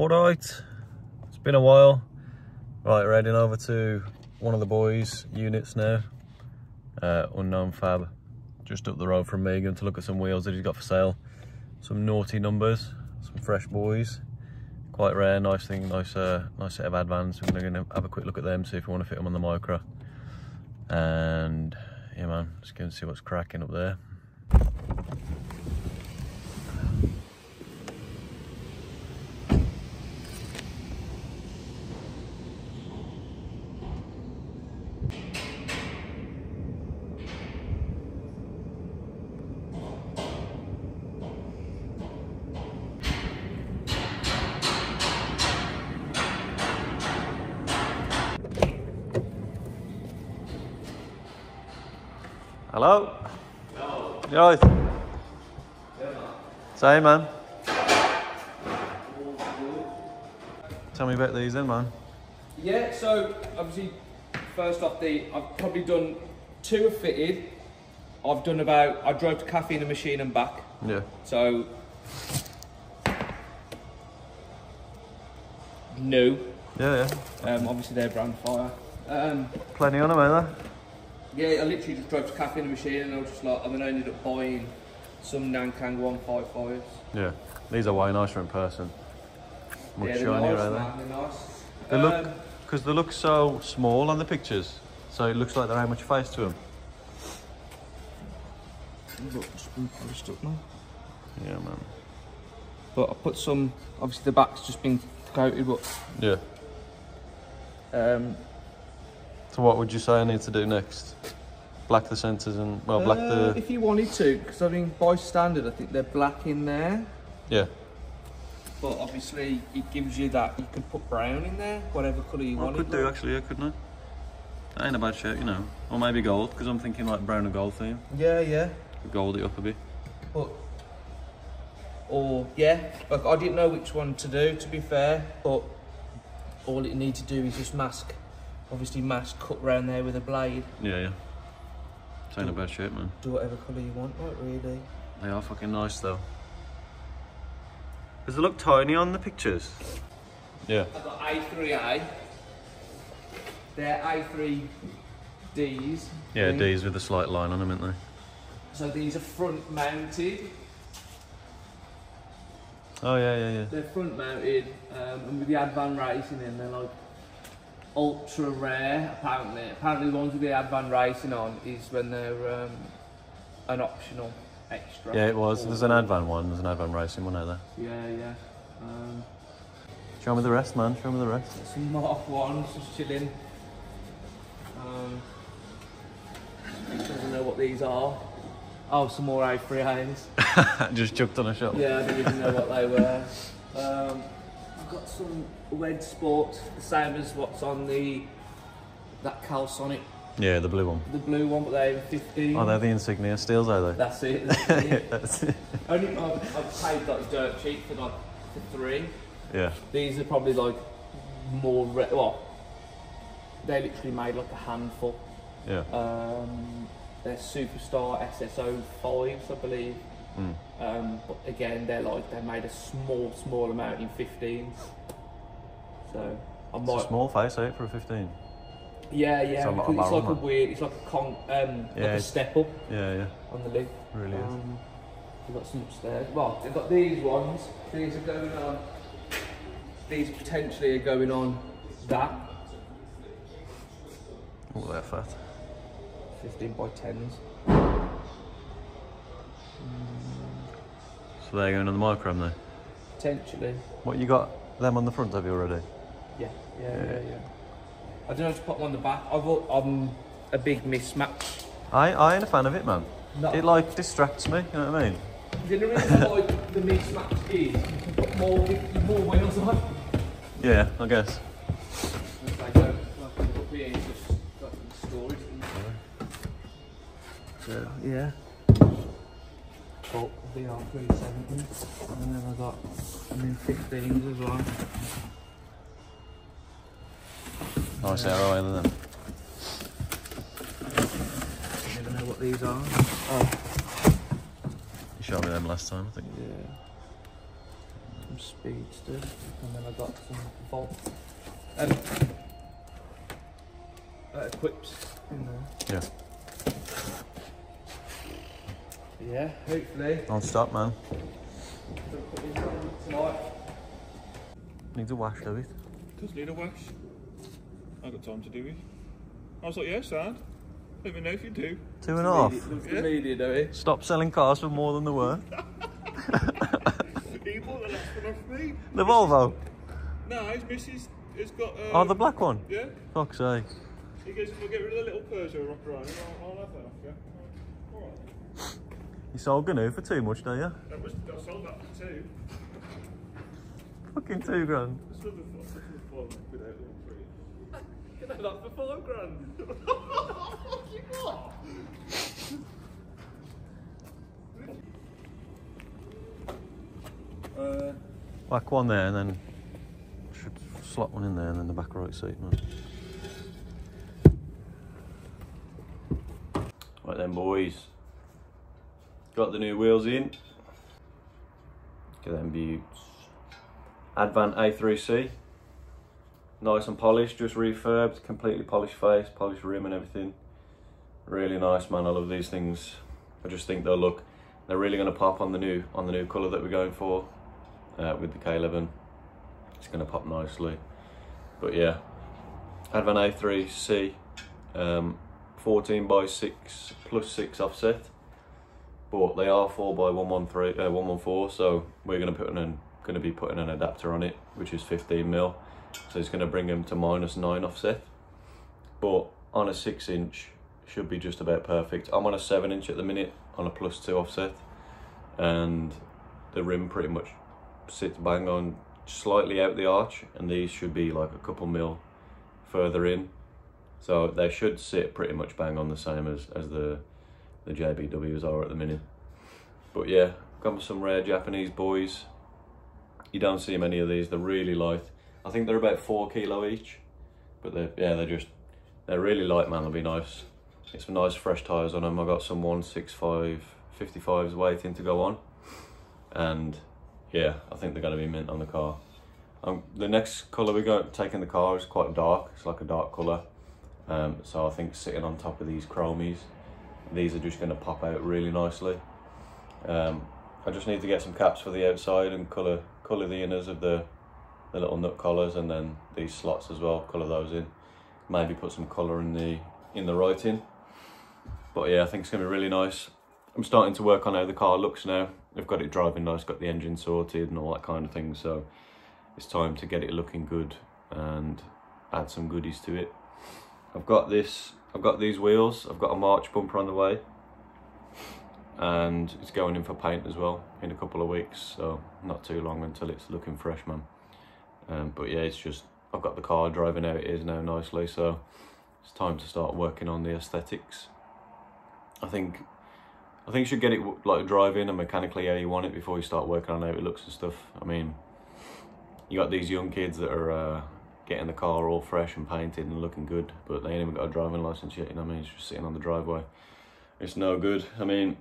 All right, it's been a while. Right, we're heading over to one of the boys' units now. Uh, Unknown Fab, just up the road from Megan to look at some wheels that he's got for sale. Some naughty numbers, some fresh boys. Quite rare, nice thing, nice, uh, nice set of Advans. We're gonna have a quick look at them, see if we want to fit them on the Micra. And yeah, man, just going to see what's cracking up there. Hello? No. Alright? Yeah, man. Say, man. Tell me about these then, man. Yeah, so obviously, first off, the I've probably done two are fitted. I've done about I drove to Caffeine and Machine and back. Yeah. So new. Yeah, yeah. Um, obviously they're brand fire. Um, Plenty on them, ain't yeah, I literally just drove to Caffeine and Machine and I was just like, and then I ended up buying some Nankang 155s. there? Yeah. These are way nicer in person. Much yeah, they're shinier, nice, are man. They're nice. they? They look, Um, because they look so small on the pictures, so it looks like there ain't much face to them. look, just been polished up now. Yeah, man. But I put some. Obviously the back's just been coated, but Yeah. um, So what would you say I need to do next? Black the centres and, well, black Uh, the... If you wanted to, because I mean, by standard, I think they're black in there. Yeah. But obviously, it gives you that you can put brown in there, whatever colour you I want. could do actually, yeah, couldn't I? That ain't a bad shirt, you know. Or maybe gold, because I'm thinking like brown and gold theme. Yeah, yeah. Gold it up a bit. But or yeah, like I didn't know which one to do. To be fair, but all it need to do is just mask. Obviously, mass cut round there with a blade. Yeah, yeah. It ain't a bad shape, man. Do whatever colour you want, right? Really. They are fucking nice though. Does it look tiny on the pictures? Yeah. I've got A3A. They're A3Ds. Yeah. D's with a slight line on them, aren't they? So these are front mounted. Oh yeah, yeah, yeah. They're front mounted, um, and with the Advan Racing in, they're like ultra rare. Apparently, apparently the ones with the Advan Racing on is when they're um, an optional extra. Yeah, it was. There's an Advan one. There's an Advan racing one out there. Yeah, yeah. Um, Show me the rest, man. Show me the rest. some Mark ones just chilling. Um, doesn't know what these are. Oh, some more A3As. Just chucked on a shelf. Yeah, I didn't even know what they were. Um, got some Red Sports, the same as what's on the that Calsonic, Yeah, the blue one. the blue one, but they're 15. Oh, they're the insignia steels, are they? That's it. That's it. That's it. Only I've, I've paid like dirt cheap for like for three. Yeah. These are probably like more re- well. They literally made like a handful. Yeah. Um, they're Superstar SSO fives, I believe. Mm. Um, but again, they're like they made a small, small amount in 15s. So I might. It's a small face out for a 15. yeah, yeah. It's a lot it's like a weird. It's like a con. Um, like Yeah, a step up Yeah, yeah. on the lid. Really is. Um, we've got some upstairs. Well, they've got these ones. These are going on. These potentially are going on that Oh, they're fat. 15 by 10s. They're going on the Micra, haven't they? Potentially. What, you got them on the front, have you already? Yeah, yeah, yeah, yeah. yeah. I don't know to put them on the back. I've, I'm a big mismatch. I, I ain't a fan of it, man. No. It like distracts me, you know what I mean? The reason why the mismatch is you can put more, more wheels on. Yeah, I guess. So, yeah. Cool. Oh. BR370 and then I got I'm in 15s as well. Nice yeah. aero in them. I never know what these are. Oh. You showed me them last time I think. Yeah. Some speedster and then I got some volt um, uh, quips in there. Yeah. Yeah, hopefully. Non-stop, man. they'll put these on Tonight. Needs a wash, does it? Does need a wash. I got time to do it. I was like, yeah, sad. Let me know if you do. Two and a half. Loves Yeah. media, do we? Stop selling cars for more than they're worth. he bought the last one off me. The Volvo. No, his missus has got. Uh, Oh, the black one. Yeah. Fuck's sake. He goes, we'll get rid of the little Peugeot rock around. I'll, I'll have that off you. Alright. You sold Gnu for too much, don't you? That was, I sold that for two. Fucking two grand. It's another four, it's another four without all three. Get that for four grand. Uh, Back one there and then should slot one in there and then the back right seat, man. Right then, boys. Got the new wheels in. Get them buttes. Advan A3C. Nice and polished, just refurbed, completely polished face, polished rim and everything. Really nice, man. I love these things. I just think they'll look. They're really going to pop on the new on the new colour that we're going for uh, with the K11. It's going to pop nicely. But yeah, Advan A3C, um, 14 by 6 plus 6 offset. But they are 4 by 113, uh, 114, so we're going to put an going to be putting an adapter on it, which is 15 mil. So it's going to bring them to minus 9 offset. But on a 6 inch, should be just about perfect. I'm on a 7 inch at the minute on a plus 2 offset, and the rim pretty much sits bang on slightly out the arch and these should be like a couple mil further in so they should sit pretty much bang on the same as, as the the JBWs are at the minute. But yeah come got some rare Japanese boys. You don't see many of these they're really light. I think they're about four kilo each but they're yeah they're just they're really light man they'll be nice. Get some nice fresh tires on them I got some 165 55s waiting to go on. And yeah, I think they're going to be mint on the car. Um, the next colour we got taking the car is quite dark. It's like a dark colour. Um, so I think sitting on top of these chromies, these are just going to pop out really nicely. Um, I just need to get some caps for the outside and colour colour the inners of the the little nut collars and then these slots as well. Colour those in. Maybe put some colour in the in the writing. But yeah, I think it's going to be really nice. I'm starting to work on how the car looks now. I've got it driving nice, got the engine sorted and all that kind of thing. So it's time to get it looking good and add some goodies to it. I've got this, I've got these wheels, I've got a March bumper on the way and it's going in for paint as well in a couple of weeks. So not too long until it's looking fresh, man. Um, but yeah, it's just, I've got the car driving how it is now nicely. So it's time to start working on the aesthetics. I think I think you should get it like driving and mechanically how you want it before you start working on how it looks and stuff. I mean, you got these young kids that are uh, getting the car all fresh and painted and looking good, but they ain't even got a driving license yet. You know what I mean? It's just sitting on the driveway. It's no good. I mean,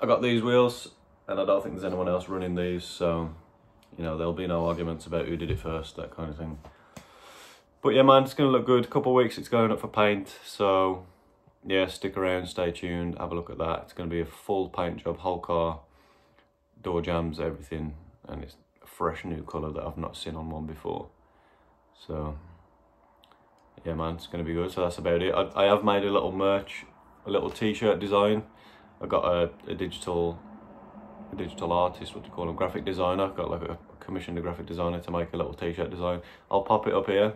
I got these wheels, and I don't think there's anyone else running these, so you know there'll be no arguments about who did it first, that kind of thing. But yeah, man, it's gonna look good. A couple weeks, it's going up for paint, so yeah, stick around, stay tuned, have a look at that. It's going to be a full paint job, whole car, door jams, everything, and it's a fresh new colour that I've not seen on one before. So, yeah, man, it's going to be good. So that's about it. I, I have made a little merch, a little t-shirt design. I got a, a digital, a digital artist, what do you call him, graphic designer. Got like a commissioned a graphic designer to make a little t-shirt design. I'll pop it up here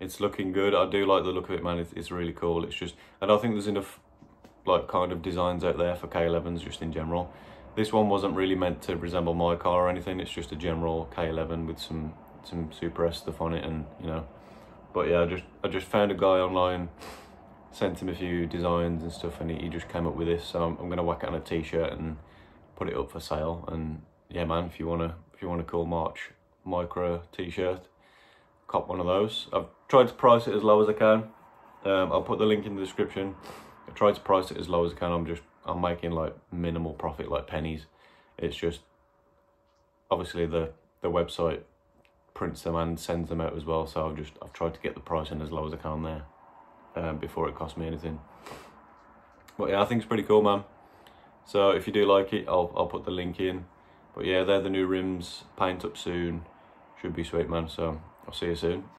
it's looking good. I do like the look of it, man. It's, it's really cool. It's just, I don't think there's enough like kind of designs out there for K11s just in general. This one wasn't really meant to resemble my car or anything. It's just a general K11 with some some Super S stuff on it, and you know. But yeah, I just I just found a guy online, sent him a few designs and stuff, and he, he just came up with this. So I'm, I'm gonna whack it on a T-shirt and put it up for sale. And yeah, man, if you wanna if you want a cool March Micra T-shirt, cop one of those. I've tried to price it as low as I can. Um, I'll put the link in the description. I tried to price it as low as I can. I'm just I'm making like minimal profit, like pennies. It's just obviously the the website prints them and sends them out as well. So I've just I've tried to get the pricing as low as I can there um, before it costs me anything. But yeah, I think it's pretty cool, man. So if you do like it, I'll I'll put the link in. But yeah, they're the new rims. Paint up soon. Should be sweet, man. So I'll see you soon.